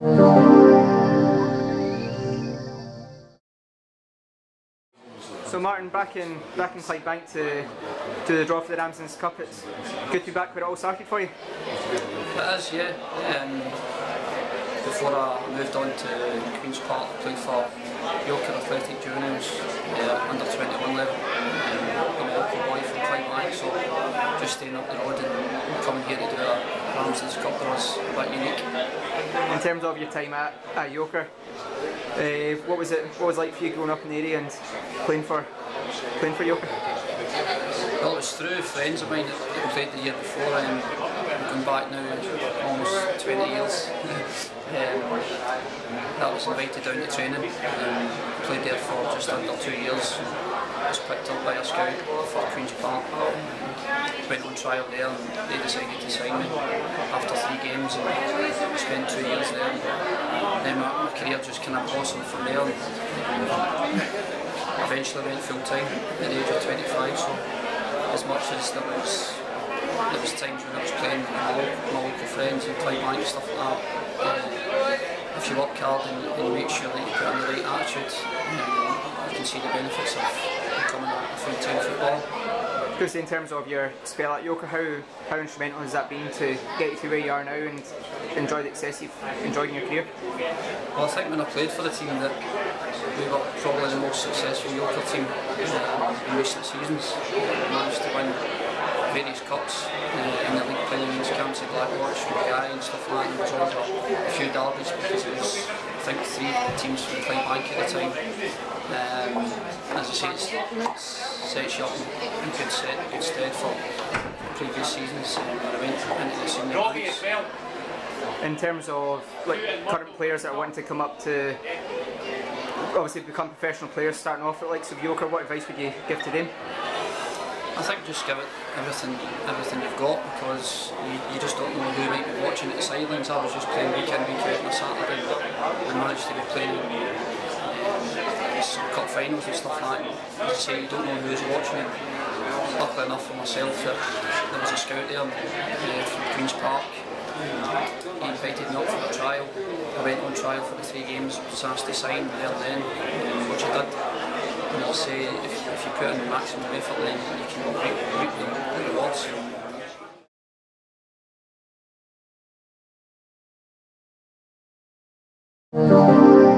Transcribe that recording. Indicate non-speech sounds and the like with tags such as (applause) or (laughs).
So Martin, back in back in Clydebank to do the draw for the Ramsden's Cup. It's good to be back where it all started for you. It is, yeah. Um, before I moved on to Queen's Park, played for Yoker Athletic Juveniles, uh, under 21 level. Um, I'm a local boy from Clydebank, so just staying up the road and coming here to do a Ramsden's Cup was bit unique. In terms of your time at, at Yoker, uh, what was it? What was it like for you growing up in the area and playing for playing for Yoker? Well, it was through friends of mine that, that played the year before, and I'm back now almost 20 years. (laughs) um, that was invited down to training, and played there for just under two years. Was picked up by a scout for Queen's Park. Went on trial there, and they decided to sign me after three games, and spent two years there. And then my, career just kind of blossomed from there. Eventually went full time at the age of 25. So as much as there was there was times when I was playing with my, my local friends and Clyde Bank and stuff like that. Um, if you work hard and, and make sure that you put in the right attitude, um, you can see the benefits of becoming a full-time footballer. Just in terms of your spell at Yoker, how how instrumental has that been to get you to where you are now and enjoy the success you've enjoyed in your career? Well, I think when I played for the team that we were probably the most successful Yoker team uh, in recent seasons. We managed to win various cups uh, in the league playing against Campsie, Blackwatch, Mackay and stuff like that. And was always a, a few derbies because it was, I think, three teams from Clydebank at the time. Um, as I say, it's, it's sets you up in good, set, good stead for previous seasons when I went into the senior ranks. In terms of like current players that are wanting to come up to obviously become professional players, starting off at likes of Yoker, what advice would you give to them? I think just give it everything, everything you've got because you, you just don't know who might be watching at the sidelines. I was just playing week in, week out on a Saturday and managed to be playing some cup finals and stuff like that. As I say, you don't know who's watching. Luckily enough for myself that there was a scout there uh, from Queen's Park. He invited me up for a trial. I went on trial for the three games, was asked to sign there and then, which I did. And I'll say if, if you put in maximum effort then you can reap, reap the, rewards. Thank